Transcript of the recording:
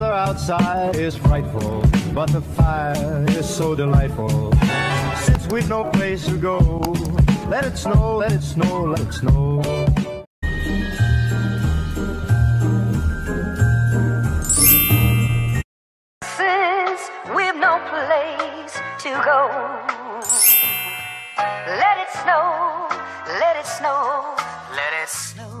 The outside is frightful, but the fire is so delightful. Since we've no place to go, let it snow, let it snow, let it snow. Since we've no place to go, let it snow, let it snow, let it snow.